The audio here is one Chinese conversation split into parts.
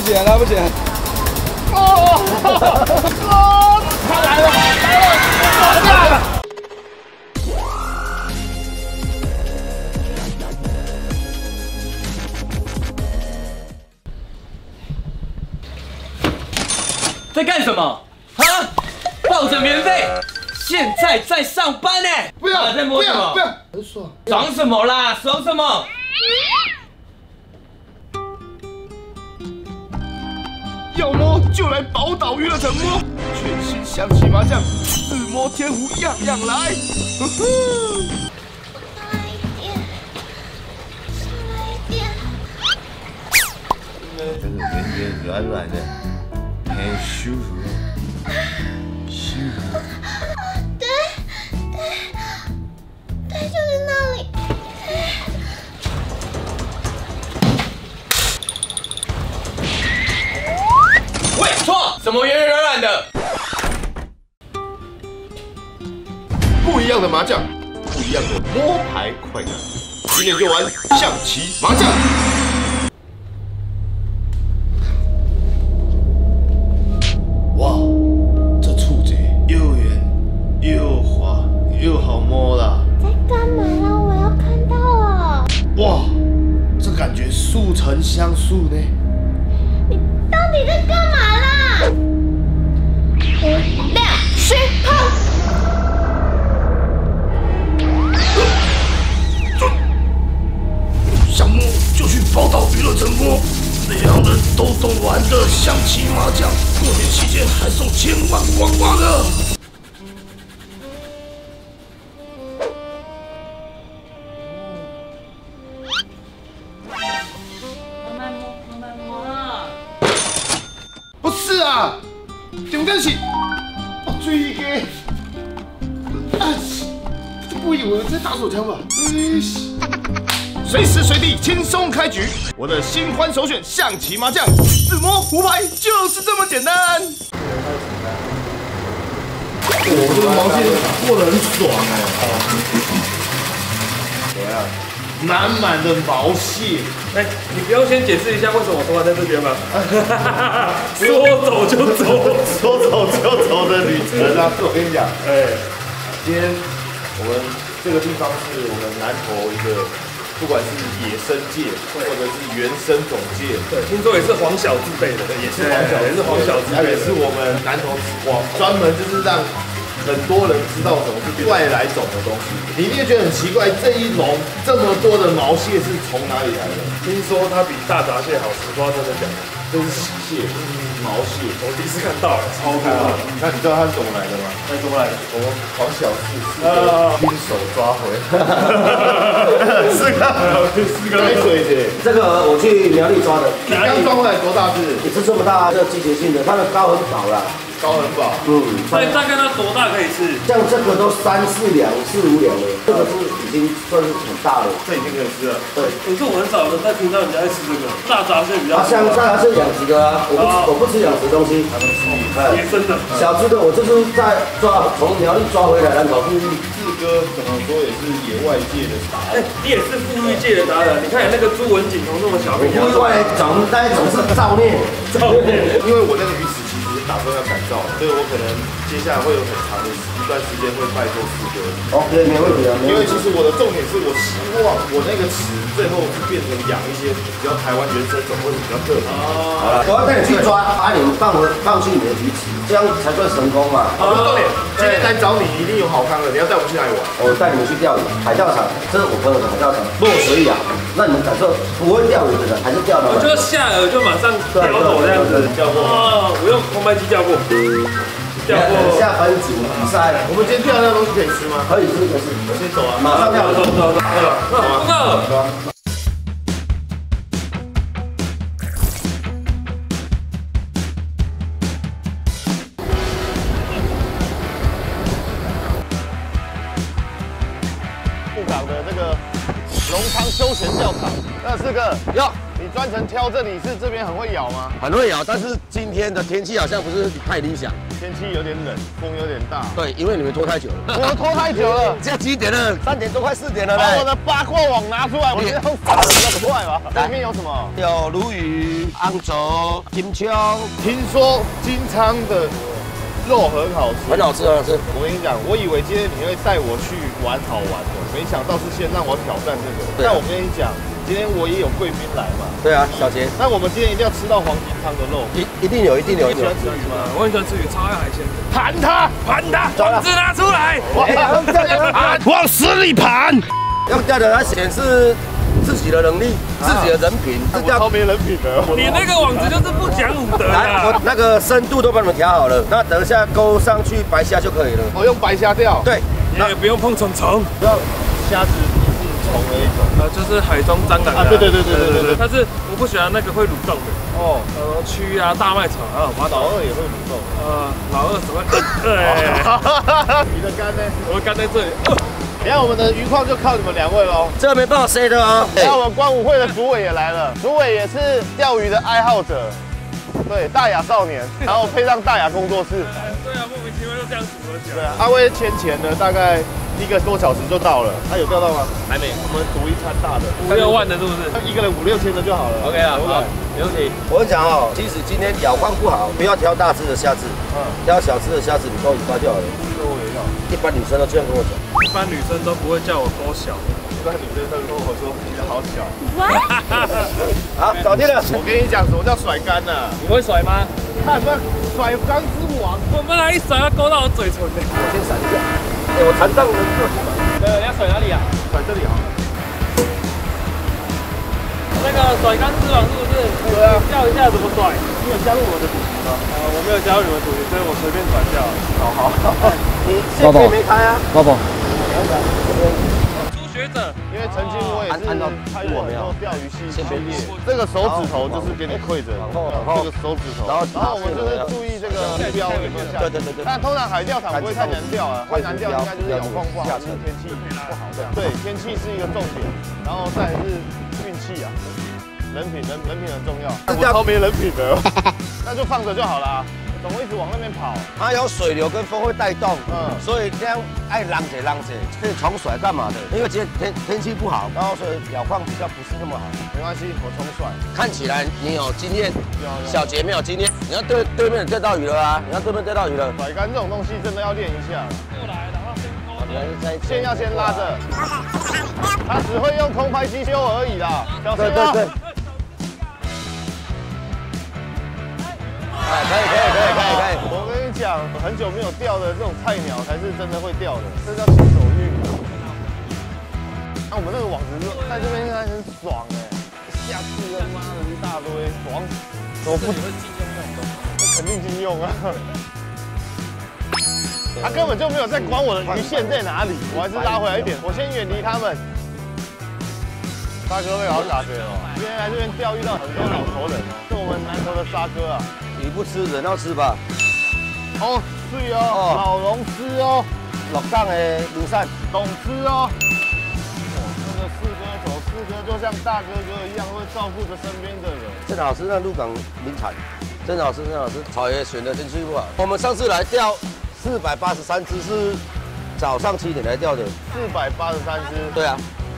不起来，不起来。哦，哦，他来了，来了，来了。在干什么？啊？抱着免费？现在在上班呢？不要，在摸什么？不要，不要，爽。爽什么啦？爽什么？要摸就来宝岛娱乐城摸，全新象棋麻将，自摸天胡样样来。呵呵。来一点，来一点。这个圆圆软软的，很舒服，舒服。对，对，对，就是那里。什么圆圆软软的？不一样的麻将，不一样的摸牌快感。今天就玩象棋麻将。手枪吧？哎西随时随地轻松开局，我的新欢首选象棋麻将，自摸胡牌就是这么简单。我这个毛线过得很爽哎，怎么样？满满的毛蟹。哎，你不要先解释一下为什么我头发在这边吗？说走就走，说走就走的旅程啊！我跟你讲，哎，今天我们这个地方是我们南投一个，不管是野生界或者是原生种界，对，听说也是黄小之辈的，也是黄小，也是黄小自备的，它也是我们南投网专门就是让很多人知道什么是外来种的东西。你一定觉得很奇怪，这一笼这么多的毛蟹是从哪里来的？听说它比大闸蟹好吃，不知道真的假的。这是喜蟹，毛蟹。我第一次看到，超看到，你看，你知道它是怎么来的吗？那怎么来的？我们黄小 四是啊亲手抓回来，四个，四个海水的。这个我去苗栗抓的，你刚抓回来多大只？也是这么大，这季节性的，它的膏很少啦。高很饱。嗯，所以大概它多大可以吃？像这个都三四两、四五两了，这个是已经算是很大的。这已经可以吃了。对，可是我很少的在听到人家在吃这个大闸蟹比较啊，像这还是养殖的啊，我不吃我不吃养殖东西。野生的。小只的我就是在抓，从苗栗抓回来南投富裕。志哥怎么说也是野外界的达哎，你也是富裕界的达人，你看那个朱文锦从那么小，我不意外种那一种是造孽，造孽。因为我那个鱼池打算要改造，所以我可能接下来会有很长的一段时间会拜托志哥。OK，没问题啊，因为其。实我的重点是我希望我那个池最后是变成养一些比较台湾原生种或者比较特别。好了，我要带你去抓，把你放回放进你的鱼池，这样才算成功嘛。好，重点，今天来找你一定有好康的，你要带我们去哪里玩？我带你们去钓鱼，海钓场，这是我朋友的海钓场，落水养，那你们感受不会钓鱼的人还是钓的我。就下饵就马上钓走这样子，钓过哦，我用空拍机钓过，钓过。下分组比赛我们今天钓那东西可以吃吗？可以吃可以吃，我先走啊。马上钓走走走走，那个鹿港的这个龙昌休闲钓场，那四个哟，你专程挑这里是这边很会咬吗？很会咬，但是今天的天气好像不是太理想。天气有点冷，风有点大。对，因为你们拖太久了。我们拖太久了，现在几点了？三点多快四点了嘞。把我的八卦网拿出来，我这样打的比较快吧。里面有什么？有鲈鱼、昂轴、金枪，听说金昌的肉很好吃。很好吃，很好吃。我跟你讲，我以为今天你会带我去玩好玩的，没想到是先让我挑战这个。但我跟你讲，今天我也有贵宾来嘛，对啊，小杰，那我们今天一定要吃到黄金汤的肉。一一定有，一定有。你喜欢吃鱼吗？我很喜欢吃鱼，超爱海鲜。盘它，盘它，走了网子拿出来。哎往死里盘！用钓的来显示自己的能力、自己的人品。这我超没人品的。你那个网子就是不讲武德来，我。那个深度都帮你们调好了，那等一下勾上去白虾就可以了。我用白虾钓，对，也不用碰虫虫，不要虾子是虫的一种。呃，就是海中蟑螂啊对对对对对对对但是我不喜欢那个会蠕动的，哦，呃，蛆啊、大麦草啊，马岛，老二也会蠕动。呃，老二怎么？对，你的肝呢？我的肝在这里。等一下我们的鱼况就靠你们两位喽。这个没办法 say 的哦。那我们观舞会的主委也来了，主委也是钓鱼的爱好者，对，大雅少年，然后配上大雅工作室，对啊，莫名其妙就这样组合起来。对啊，阿威签钱的，大概一个多小时就到了，他有钓到吗？还没，我们赌一餐大的，五六万的是不是一个人五六千的就好了。？OK 啊，好，没问题。我跟你讲哦，即使今天咬况不好，不要挑大只的虾子，嗯，挑小只的虾子，你勾尾巴就好了。这我也要。一般女生都这样跟我讲。一般女生都不会叫我勾小，一般女生都跟我说你的好小。好，搞定了。我跟你讲，什么叫甩竿呢？你会甩吗？看不甩竿之王，我们来一甩要勾到我嘴唇的。我先闪一下。哎，我残障人士。对，你要甩哪里啊？甩这里好了。那个甩竿之王是不是？对啊。叫一下怎么甩？你有加入我的主题吗？呃，我没有加入你们组，所以我随便甩掉。好好。你线可以没开啊？学者，因为曾经我也是按按到参与很多钓鱼系系列，先这个手指头就是给你跪着，然后这个手指头，然后然后我们就是注意这个目标有没有下。对对对对。但通常海钓场不会太难钓啊，太难钓应该就是咬况不好，就是天气不好这样。对，天气是一个重点，然后再来是运气啊，人品人人品很重要。我超没人品的，那就放着就好啦，总会一直往那边跑。它有水流跟风会带动，嗯所以这样爱浪姐浪姐，可以重甩干嘛的？因为今天天天气不好，然后所以咬况比较不是那么好。没关系，我重甩。看起来你有经验，小杰没有经验。你要对对面钓到鱼了啊！你要对面钓到鱼了，甩竿这种东西真的要练一下。过来，然后先勾你还是在线要先拉着，他只会用空拍机修而已啦。小心啊！对对对。哎，可以可以可以可以可以。我跟你讲，很久没有钓的这种菜鸟才是真的会钓的，这叫新手运。那、我们那个网子就在这边应该很爽哎、下次他妈的一大堆，爽死！怎么不？肯定禁用啊！他根本就没有在管我的鱼线在哪里，我还是拉回来一点，我先远离他们。沙哥会好打水哦，今天来这边钓遇到很多老头人哦，是我们南投的沙哥啊。鱼不吃人要吃吧？哦，对哦，哦老龙吃哦，落港的林善，懂吃哦。四哥走，四哥就像大哥哥一样，会照顾着身边的人。郑老师那鹿港名产，郑老师郑老师草爷选的天气不好。我们上次来钓四百八十三只是早上七点来钓的，四百八十三只，对啊，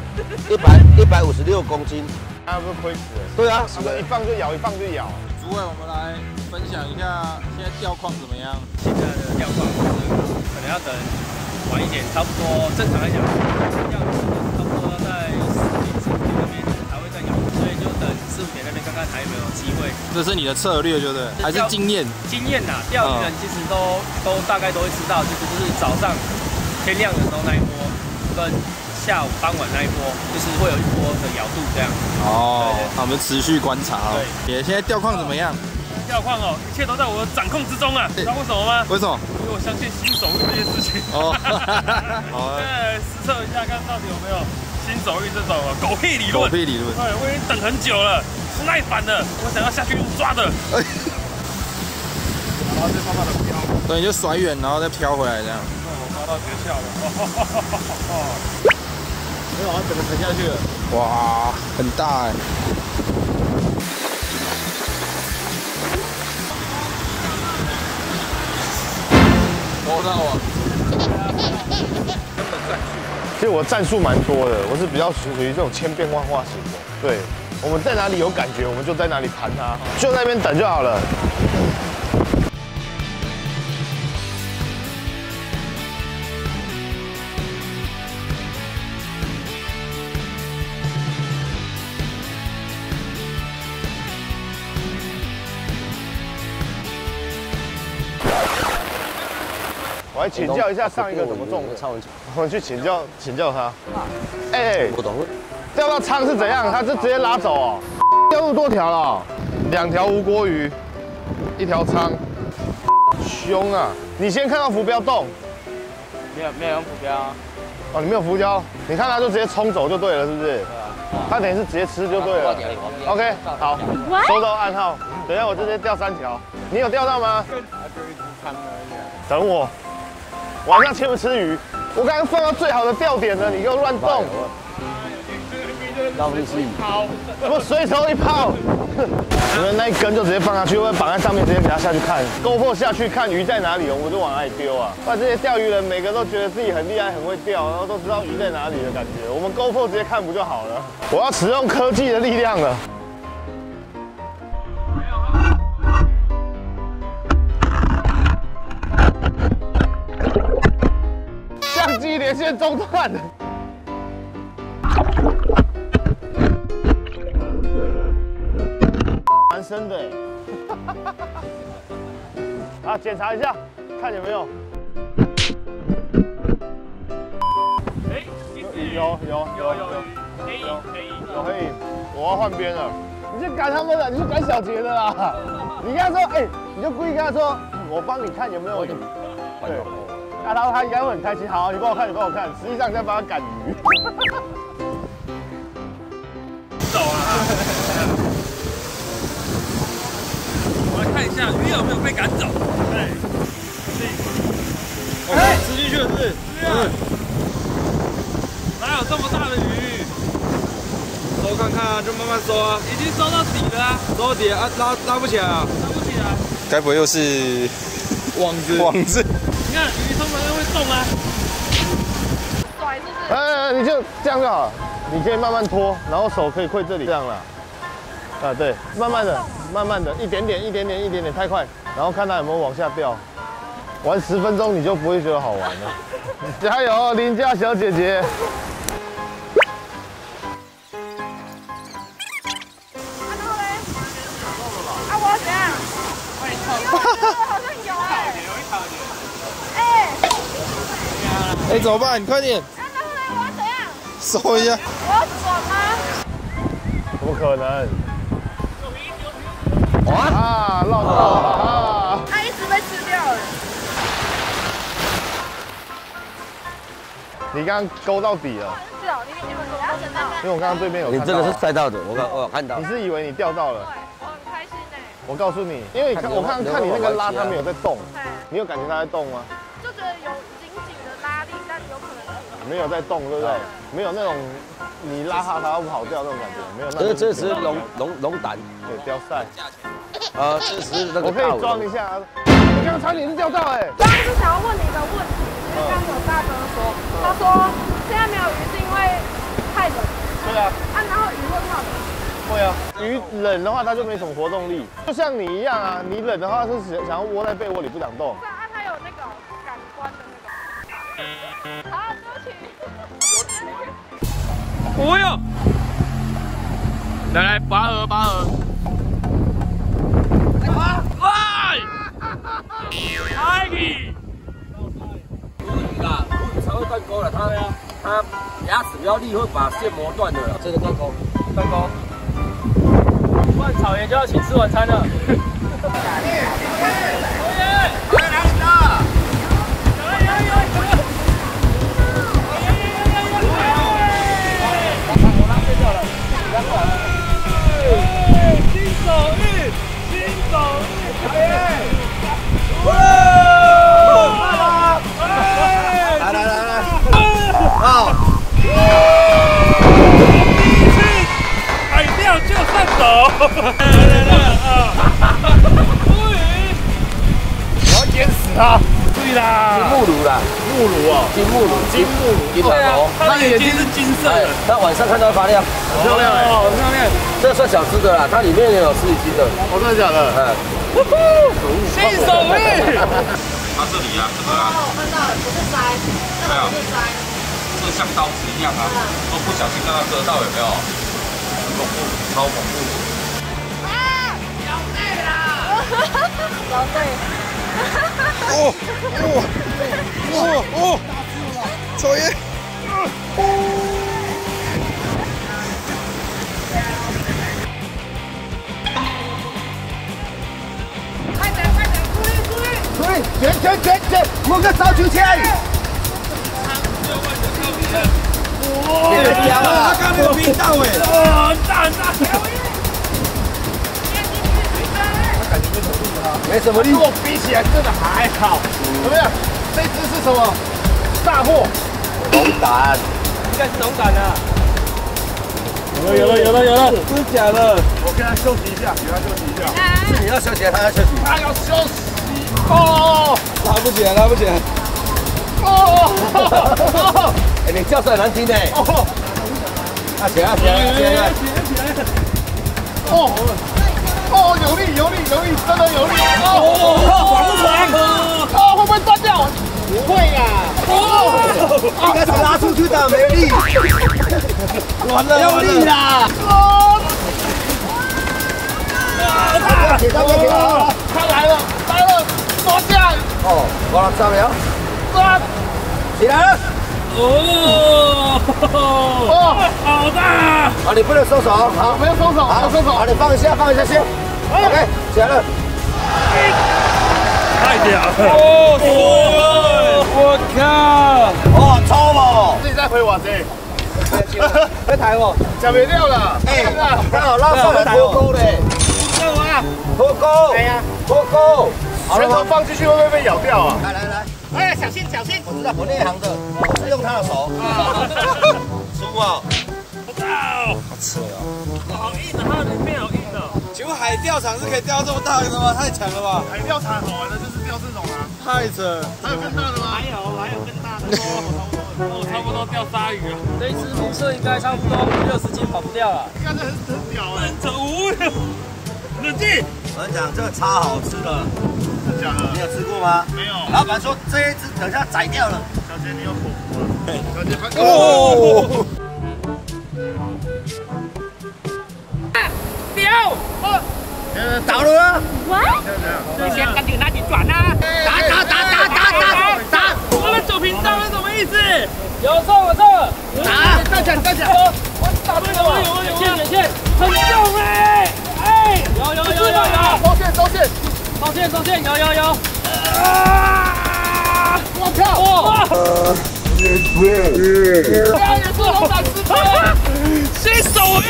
一百一百五十六公斤，他不是亏死了？对啊，一放就咬，一放就咬。主委，我们来分享一下现在钓况怎么样？现在的钓况就是可能要等晚一点，差不多正常来讲，钓鱼差不多要在四点四五点那边才会再咬，所以就等四五点那边看看还有没有机会。这是你的策略，对不对？还是经验？经验呐，钓鱼人其实都、都大概都会知道，就是就是早上天亮的时候那一波，跟下午傍晚那一波，就是会有一波的咬度这样。哦对对，好我们持续观察哦。也现在钓况怎么样？钓况哦，一切都在我的掌控之中啊！知道为什么吗？为什么？因为我相信新手运这件事情。哦，好现，在来实测一下，看到底有没有新手运这种哦狗屁理论。狗屁理论。对，我已经等很久了，是耐烦的，我想要下去用抓的。然后再慢慢的飘，对，你就甩远，然后再飘回来这样。我抓到诀窍了。下去。了哇很大。哎我不知道啊。其实我战术蛮多的我是比较属于这种千变万化型的。对我们在哪里有感觉我们就在哪里盘它。就那边等就好了。我来请教一下上一个怎么中的，超文强，我去请教请教他。哎、不懂。钓到仓是怎样？他是直接拉走哦。钓那么多条了哦，两条无锅鱼，一条仓，凶啊！你先看到浮标动，没有没有用浮标啊，哦，你没有浮标，你看他就直接冲走就对了，是不是？他等于是直接吃就对了。OK，好，收到暗号。等一下我直接钓三条，你有钓到吗？等我，晚上吃不吃鱼？我刚刚放到最好的钓点了，你给我乱动。那不是我随手一抛，我们那一根就直接放下去，会绑在上面，直接给它下去看，GoPro 下去看鱼在哪里，我就往哪里丢啊。不然这些钓鱼人每个都觉得自己很厉害、很会钓，然后都知道鱼在哪里的感觉。我们 GoPro 直接看不就好了？我要使用科技的力量了。连线中断。蛮深的哎。啊，检查一下，看有没有。哎，有有有有可以可以。有黑影，我要换边了。你是赶他们了，你是赶小杰的啦。你跟他说，哎，你就故意跟他说，嗯我帮你看有没有鱼。对，那他他应该会很开心。好，你帮我看，你帮我看。实际上你在帮他赶鱼。走啊！我来看一下鱼有没有被赶走。对，哎，吃进去了是不是？嗯，哪有这么大的鱼？收看看啊，就慢慢收啊，已经收到底了啊，收到底啊，拉拉不起来啊。拉不起来。该不会又是网子，网子？你看鱼通动啊。甩是不是？哎哎，你就这样就好了。你可以慢慢拖，然后手可以跪这里，这样了。啊，对，慢慢的，慢慢的，一点点，一点点，一点点，太快，然后看它有没有往下掉。玩十分钟你就不会觉得好玩了。加油，邻家小姐姐。哎，怎么办？你快点啊，然后嘞，我要怎样？收一下。我要转吗？怎么可能？啊，绕到了啊！它一直被吃掉了。你刚刚勾到底了，是哦，你你们怎么都知道？因为我刚刚对面有看到。你这个是赛道的，我刚我有看到你。是以为你钓到了？对，我很开心哎。我告诉你，因为你看我看看你那个拉，它没有在动，哎，你有感觉它在动吗？没有在动，对不对？没有那种你拉它它会跑掉那种感觉，没有那种。这这是龙龙龙胆，对雕赛，呃，这是那个我可以装一下。你刚刚差点是钓到哎，刚刚是想要问你一个问题，因为刚刚有大哥说，他说现在没有鱼是因为太冷对啊，啊，然后鱼会怕冷。会啊。鱼冷的话，它就没什么活动力，就像你一样啊。你冷的话是想想要窝在被窝里不想动。对啊，它有那个感官的那个。好，对不起。不用。来来，拔河拔河。来，来你。啊，才会断钩了，它它牙齿比较利，会把线磨断的了。这个断钩，断钩。万草原就要请吃晚餐了。看到会发亮，漂亮哎，好漂亮。这算小只的啦，它里面也有十几斤的，哦，真的假的？嗯，新手艺，它这里啊，这个啊，我看到了，不是塞，这个不是塞，这个像刀子一样啊，都不小心让它割到，有没有？很恐怖，超恐怖。老对，快对，卷卷卷卷，摸个烧球签。别讲了，他刚没有逼到哎。哇，很大很大，没什么力，跟我比起来真的还好。怎么样？这只是什么？大货。龙胆，应该是龙胆啊。有了有了有了有了，真的假的？我跟他休息一下，给他休息一下。是你要休息，他要休息，他要休息。哦拉不起来，拉不起来，哦哎，你叫出来难听呢，哦啊起来起来起来，哦哦，有力有力有力，真的有力。哦爽不爽？哦，会不会断掉？不会呀。应该是拉出去的，没力，完了，用力啦！哦，给他给他，他来了来了，抓下来，哦，我了上没有？抓！起来了，哦，哦，好大！啊，你不能收手，好，不要松手，没有松手好，。你放一下，放一下先，OK，起来了，太屌了！哦，我靠！哦，超猛，自己再回我这，在抬我，讲没掉了。哎看啊，刚好拉上来脱钩嘞，干嘛？脱钩，哎呀，脱钩，好了拳头？放进去会不会被咬掉啊？来来来，哎，小心小心！我知道我内行的，我是用他的手，舒服啊，好硬啊，它的面好硬的。请问海钓场是可以钓这么大的吗？太强了吧！海钓场好玩的就是钓这种啊，太扯！还有更大的吗？还有还有更大的哦，差不多钓鲨鱼了。这一只母色应该差不多五六十斤，跑不掉了。应该是很很屌哎，这无聊，冷静。我跟你讲，这个超好吃的，真的假的你？有吃过吗？没有。老板说这一只等下宰掉了，小姐，你有口福了。小姐，快哦，呃，倒了啊！你先赶紧拿起转啊！打打打打打打打！我们走频道是什么意思？有错有错，打！站起来，站起来！我打对了吗？有有有有线，很重哎！有有有有有，收线，收线！收线收线，有有有。啊！我靠！哇！这样也是龙胆师傅。新手印，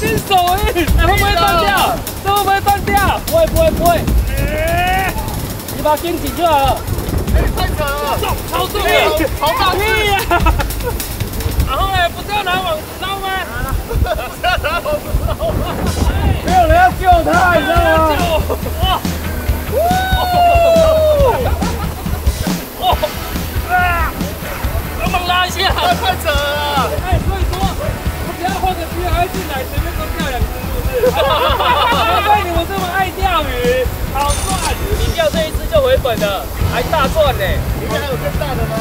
新手印，会不会断掉？这会不会断掉？不会不会不会。你把它钉紧就好了。太扯了！重，超重，好大屁呀！然后呢，不是要拿网捞吗？没有人要救他，你知道吗？哇！哇！帮忙拉一下。太扯了！哎，所以说，我只要换个鱼还进来，随便都钓两只，是不是？难怪你们这么爱钓鱼，好赚！你钓这一只就回本了，还大赚呢。应该还有更大的吗？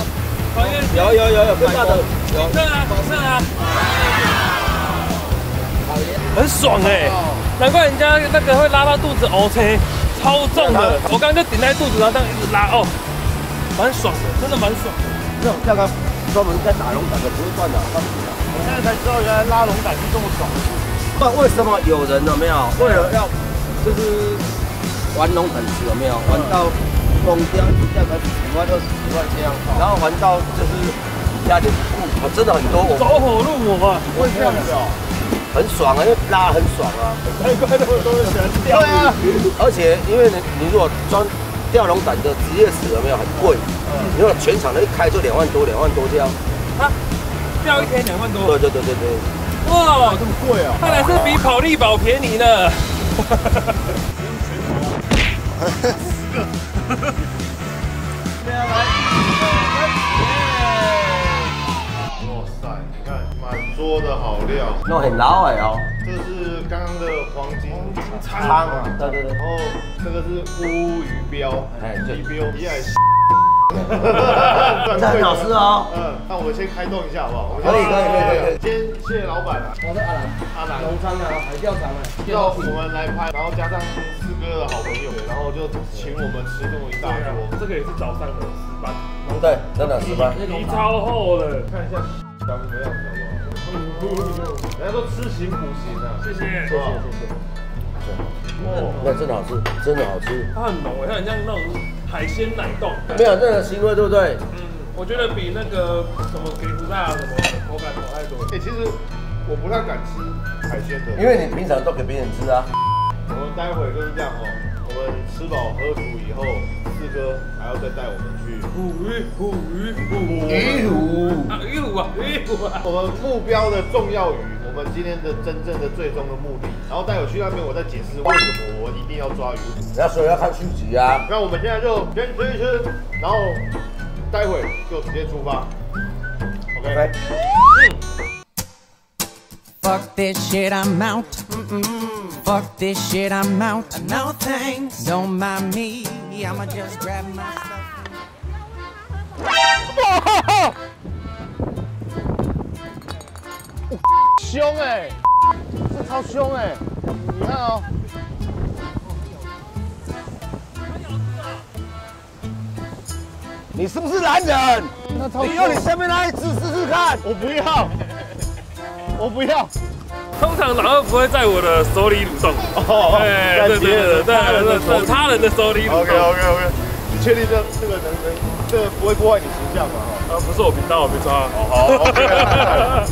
有有有有更大的，有是啊，是啊，很爽哎、难怪人家那个会拉到肚子 OK，超重的。我刚刚就顶在肚子，然后这样一直拉，哦，蛮爽的，真的蛮爽的。这种钓竿专门在打龙胆的，不是断的，它不是的。我现在才知道，原来拉龙胆是这么爽。那为什么有人有没有为了要就是玩龙胆池有没有玩到疯掉，一钓个十万二十几万这样，然后玩到就是家里不顾，我真的很多，我走火入魔啊！会这样子哦？很爽啊，因为拉得很爽啊。难怪那么多人喜欢钓。对啊。而且因为你你如果专钓龙胆的职业死了没有很贵？你如果全场的一开就两万多，两万多这样。钓一天两万多，对对对对对。哇，这么贵啊？看来是比跑力宝便宜呢。哇 的好料，那很老哎哦，这是刚刚的黄金汤汤啊，对对对。然，后这个是乌鱼标，哎对鱼标，一海 这很好吃哦。嗯，那我们先开动一下好不好？我们可以可以可以可以。先谢谢老板啊，我是阿兰，阿兰，农场啊，海钓场啊，要我们来拍，然后加上四哥的好朋友，然后就请我们吃这么一大桌。这个也是早上的石斑，对，真的石斑？皮超厚的，看一下长什么样子？人家说吃行补行啊，谢谢。谢谢谢谢。哦，那真的好吃，真的好吃。它很浓，它很像那种海鲜奶冻。没有任何腥味，对不对？嗯，我觉得比那个什么给福大什么口感好太多。哎，其实我不太敢吃海鲜的，因为你平常都给别人吃啊。我们待会就是这样哦。我们吃饱喝足以后，四哥还要再带我们去虎鱼，虎鱼，虎鱼乳，啊，鱼虎啊，鱼虎啊。我们目标的重要鱼，我们今天的真正的最终的目的。然后待会去那边，我再解释为什么我一定要抓鱼虎。然后所以要看续集啊。那我们现在就先吃一吃，然后待会就直接出发。OK。嗯 Fuck this shit, I'm out. Fuck this shit, I'm out. No thanks. Don't mind me. I'ma just grab my stuff. 凶哎、这超凶哎、你看哦。你是不是男人？那超你用你身边那一只试试看。我不要，我不要。通常老二不会在我的手里蠕动。哦哎，对对对对对对，他人的手里蠕 OK 动。OK OK，你确定这这不会破坏你形象吗？呃，不是我频道，我没抓。好 OK。